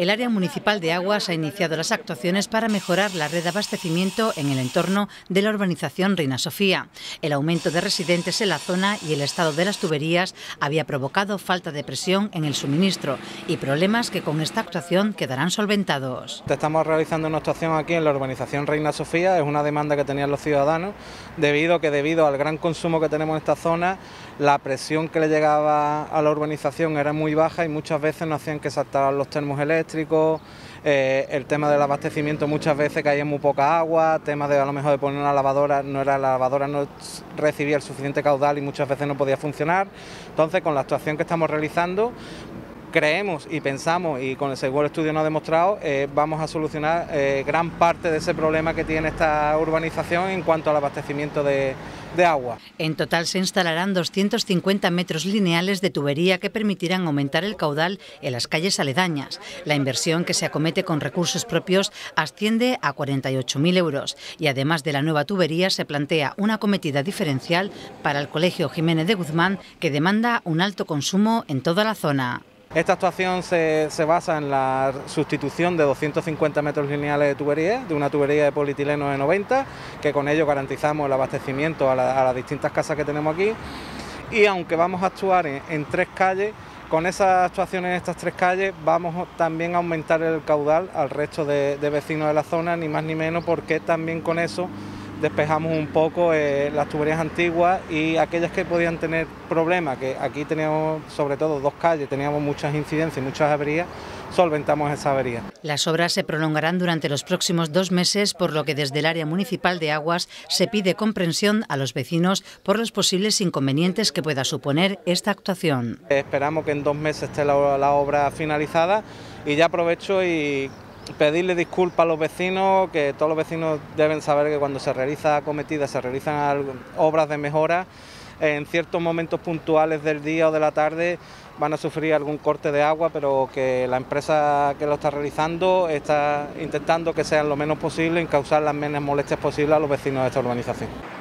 El área municipal de aguas ha iniciado las actuaciones para mejorar la red de abastecimiento en el entorno de la urbanización Reina Sofía. El aumento de residentes en la zona y el estado de las tuberías había provocado falta de presión en el suministro y problemas que con esta actuación quedarán solventados. Estamos realizando una actuación aquí en la urbanización Reina Sofía, es una demanda que tenían los ciudadanos, debido que debido al gran consumo que tenemos en esta zona, la presión que le llegaba a la urbanización era muy baja y muchas veces nos hacían que saltar los termos eléctricos, eh, el tema del abastecimiento muchas veces caía muy poca agua, tema de a lo mejor de poner una lavadora, no era la lavadora no recibía el suficiente caudal y muchas veces no podía funcionar. Entonces con la actuación que estamos realizando creemos y pensamos, y con el seguro estudio nos ha demostrado, eh, vamos a solucionar eh, gran parte de ese problema que tiene esta urbanización en cuanto al abastecimiento de, agua. En total se instalarán 250 metros lineales de tubería que permitirán aumentar el caudal en las calles aledañas. La inversión que se acomete con recursos propios asciende a 48.000 euros y además de la nueva tubería se plantea una acometida diferencial para el Colegio Jiménez de Guzmán que demanda un alto consumo en toda la zona. Esta actuación se, basa en la sustitución de 250 metros lineales de tubería, de una tubería de polietileno de 90, que con ello garantizamos el abastecimiento a, las distintas casas que tenemos aquí. Y aunque vamos a actuar en, tres calles, con esas actuaciones en estas tres calles vamos también a aumentar el caudal al resto de vecinos de la zona, ni más ni menos, porque también con eso despejamos un poco eh, las tuberías antiguas y aquellas que podían tener problemas, que aquí teníamos sobre todo dos calles, teníamos muchas incidencias y muchas averías, solventamos esa avería. Las obras se prolongarán durante los próximos dos meses, por lo que desde el área municipal de aguas se pide comprensión a los vecinos por los posibles inconvenientes que pueda suponer esta actuación. Esperamos que en dos meses esté la, la obra finalizada y ya aprovecho y pedirle disculpas a los vecinos, que todos los vecinos deben saber que cuando se realiza acometida, se realizan obras de mejora, en ciertos momentos puntuales del día o de la tarde van a sufrir algún corte de agua, pero que la empresa que lo está realizando está intentando que sean lo menos posible y causar las menos molestias posibles a los vecinos de esta urbanización.